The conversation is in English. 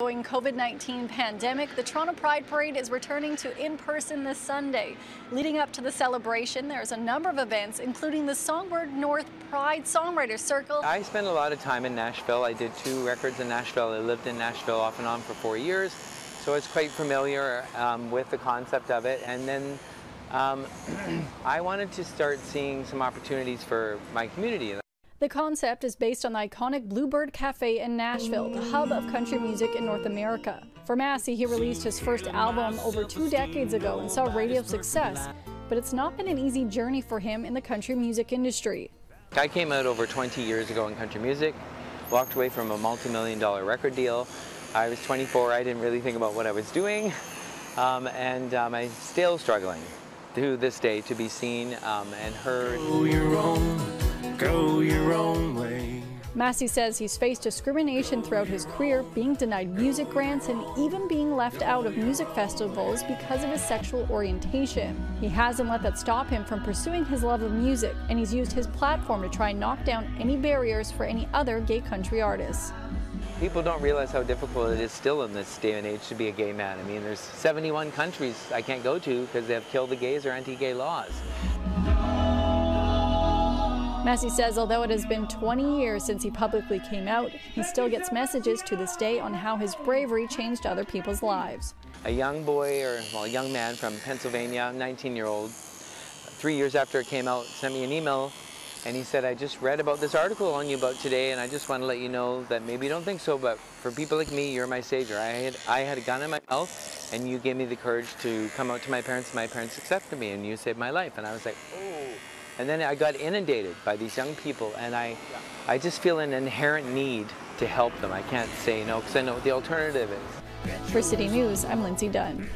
Going COVID-19 pandemic, the Toronto Pride Parade is returning to in-person this Sunday. Leading up to the celebration, there's a number of events, including the Songbird North Pride Songwriters Circle. I spent a lot of time in Nashville. I did two records in Nashville. I lived in Nashville off and on for four years, so it's quite familiar um, with the concept of it. And then um, I wanted to start seeing some opportunities for my community. The concept is based on the iconic Bluebird Cafe in Nashville, the hub of country music in North America. For Masse, he released his first album over two decades ago and saw radio success, but it's not been an easy journey for him in the country music industry. I came out over 20 years ago in country music, walked away from a multi-million dollar record deal. I was 24, I didn't really think about what I was doing, um, and um, I'm still struggling to this day to be seen um, and heard. Go your own way. Masse says he's faced discrimination throughout his career, being denied music grants, and even being left out of music festivals because of his sexual orientation. He hasn't let that stop him from pursuing his love of music, and he's used his platform to try and knock down any barriers for any other gay country artists. People don't realize how difficult it is still in this day and age to be a gay man. I mean, there's 71 countries I can't go to because they have killed the gays or anti-gay laws. Masse says although it has been 20 years since he publicly came out, he still gets messages to this day on how his bravery changed other people's lives. A young boy, or well, a young man from Pennsylvania, 19-year-old, three years after it came out, sent me an email and he said, I just read about this article on you about today and I just want to let you know that maybe you don't think so, but for people like me, you're my savior. I had, I had a gun in my mouth and you gave me the courage to come out to my parents and my parents accepted me and you saved my life. And I was like, oh. And then I got inundated by these young people, and I, I just feel an inherent need to help them. I can't say no because I know what the alternative is. For City News, I'm Lindsay Dunn.